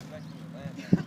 Back in Atlanta.